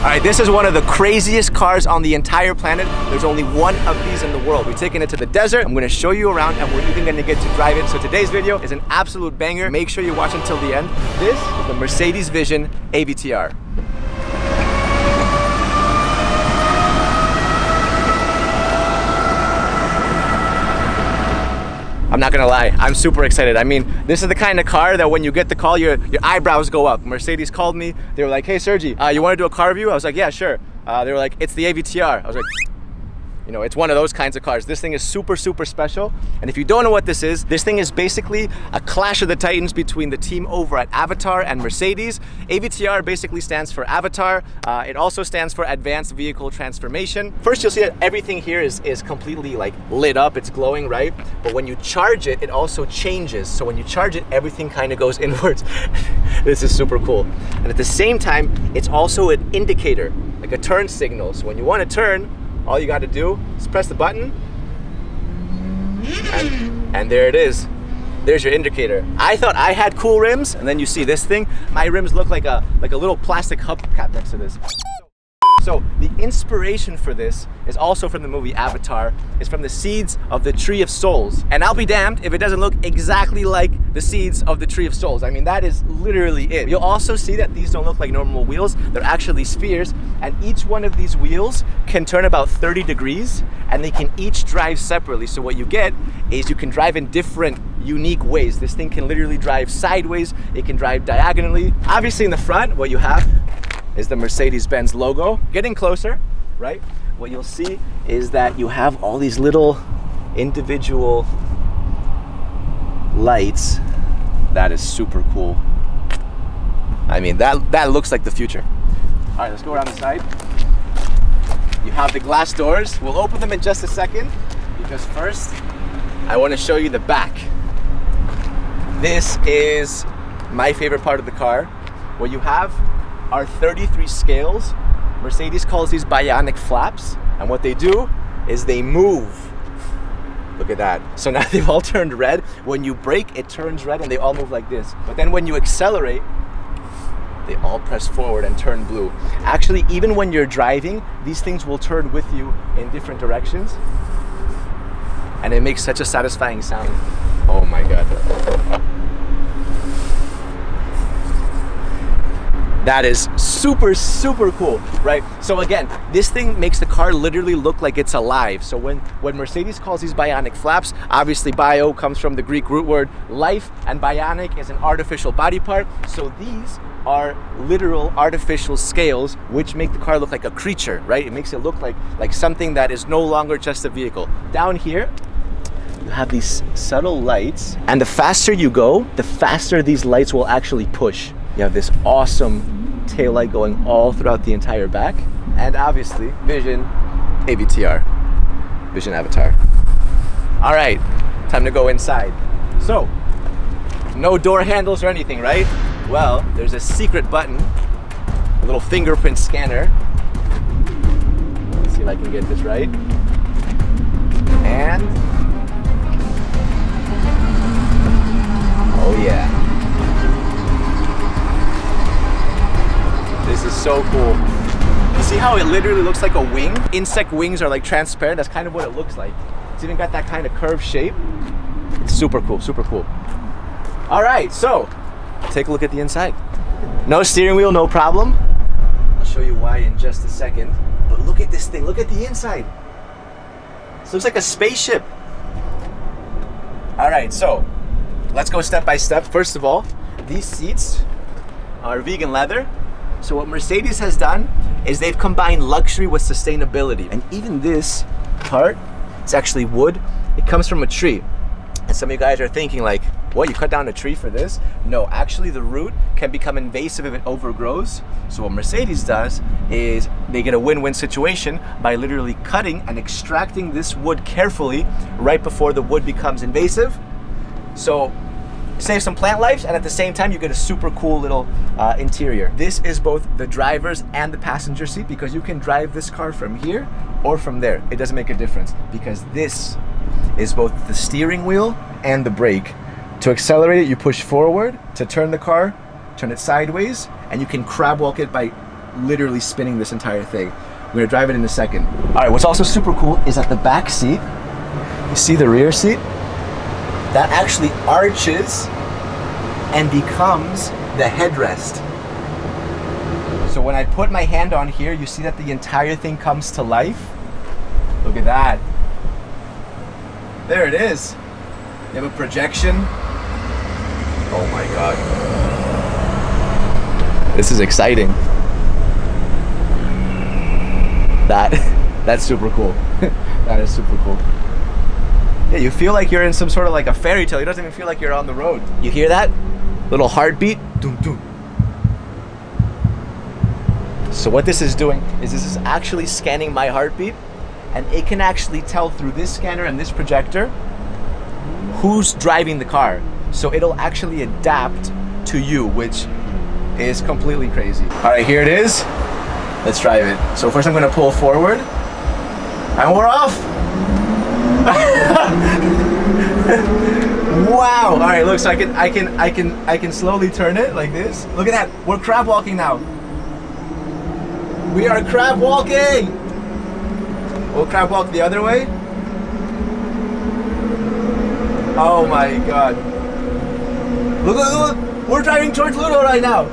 All right, this is one of the craziest cars on the entire planet. There's only one of these in the world. We're taking it to the desert. I'm gonna show you around and we're even gonna get to drive it. So today's video is an absolute banger. Make sure you watch until the end. This is the Mercedes Vision AVTR. I'm not gonna lie, I'm super excited. I mean, this is the kind of car that when you get the call, your, your eyebrows go up. Mercedes called me, they were like, hey Sergi, uh, you wanna do a car review? I was like, yeah, sure. Uh, they were like, it's the AVTR. I was like, you know, it's one of those kinds of cars. This thing is super, super special. And if you don't know what this is, this thing is basically a clash of the titans between the team over at Avatar and Mercedes. AVTR basically stands for Avatar. Uh, it also stands for Advanced Vehicle Transformation. First, you'll see that everything here is, is completely like lit up. It's glowing, right? But when you charge it, it also changes. So when you charge it, everything kind of goes inwards. this is super cool. And at the same time, it's also an indicator, like a turn signal. So when you want to turn, all you got to do is press the button and, and there it is there's your indicator i thought i had cool rims and then you see this thing my rims look like a like a little plastic hubcap next to this so the inspiration for this is also from the movie Avatar. It's from the seeds of the Tree of Souls. And I'll be damned if it doesn't look exactly like the seeds of the Tree of Souls. I mean, that is literally it. You'll also see that these don't look like normal wheels. They're actually spheres. And each one of these wheels can turn about 30 degrees and they can each drive separately. So what you get is you can drive in different unique ways. This thing can literally drive sideways. It can drive diagonally. Obviously in the front, what you have is the Mercedes-Benz logo. Getting closer, right? What you'll see is that you have all these little individual lights. That is super cool. I mean, that, that looks like the future. All right, let's go around the side. You have the glass doors. We'll open them in just a second because first, I want to show you the back. This is my favorite part of the car. What you have are 33 scales. Mercedes calls these bionic flaps. And what they do is they move. Look at that. So now they've all turned red. When you brake, it turns red and they all move like this. But then when you accelerate, they all press forward and turn blue. Actually, even when you're driving, these things will turn with you in different directions. And it makes such a satisfying sound. Oh my God. That is super, super cool, right? So again, this thing makes the car literally look like it's alive. So when, when Mercedes calls these bionic flaps, obviously bio comes from the Greek root word life and bionic is an artificial body part. So these are literal artificial scales which make the car look like a creature, right? It makes it look like, like something that is no longer just a vehicle. Down here, you have these subtle lights and the faster you go, the faster these lights will actually push. You have this awesome tail light going all throughout the entire back. And obviously, Vision AVTR, Vision Avatar. All right, time to go inside. So, no door handles or anything, right? Well, there's a secret button, a little fingerprint scanner. Let's see if I can get this right. And, oh yeah. This is so cool. You see how it literally looks like a wing? Insect wings are like transparent. That's kind of what it looks like. It's even got that kind of curved shape. It's super cool, super cool. All right, so take a look at the inside. No steering wheel, no problem. I'll show you why in just a second. But look at this thing, look at the inside. This looks like a spaceship. All right, so let's go step by step. First of all, these seats are vegan leather. So what Mercedes has done is they've combined luxury with sustainability. And even this part, it's actually wood. It comes from a tree. And some of you guys are thinking like, what, you cut down a tree for this? No, actually the root can become invasive if it overgrows. So what Mercedes does is they get a win-win situation by literally cutting and extracting this wood carefully right before the wood becomes invasive. So save some plant lives and at the same time you get a super cool little uh, interior. This is both the driver's and the passenger seat because you can drive this car from here or from there. It doesn't make a difference because this is both the steering wheel and the brake. To accelerate it, you push forward. To turn the car, turn it sideways, and you can crab walk it by literally spinning this entire thing. We're gonna drive it in a second. All right, what's also super cool is that the back seat, you see the rear seat? That actually arches and becomes the headrest. So when I put my hand on here, you see that the entire thing comes to life. Look at that. There it is. You have a projection. Oh my God. This is exciting. That, that's super cool. that is super cool. Yeah, you feel like you're in some sort of like a fairy tale. You don't even feel like you're on the road. You hear that? Little heartbeat. Doom, doom. So what this is doing is this is actually scanning my heartbeat and it can actually tell through this scanner and this projector who's driving the car. So it'll actually adapt to you, which is completely crazy. All right, here it is. Let's drive it. So first I'm gonna pull forward and we're off. Wow. All right, look, so I can, I can, I can, I can slowly turn it like this. Look at that, we're crab walking now. We are crab walking. We'll crab walk the other way. Oh my god. Look, look, look. We're driving towards Ludo right now.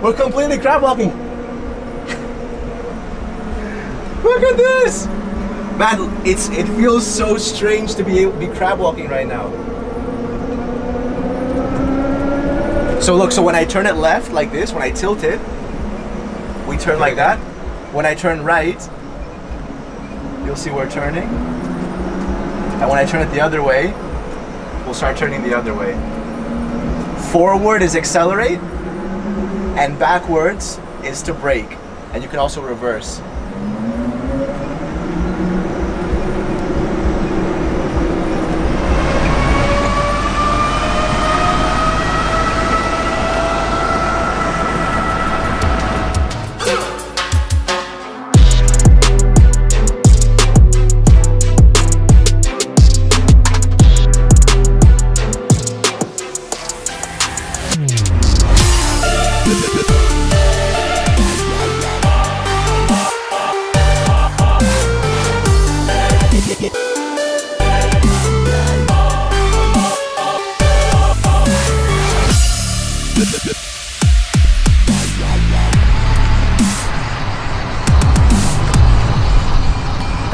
We're completely crab walking. look at this. Man, it's it feels so strange to be able be crab walking right now. So look, so when I turn it left like this, when I tilt it, we turn like that. When I turn right, you'll see we're turning. And when I turn it the other way, we'll start turning the other way. Forward is accelerate, and backwards is to brake. And you can also reverse.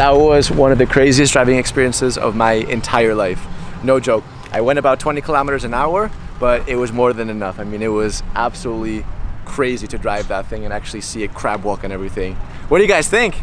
That was one of the craziest driving experiences of my entire life. No joke. I went about 20 kilometers an hour, but it was more than enough. I mean, it was absolutely crazy to drive that thing and actually see a crab walk and everything. What do you guys think?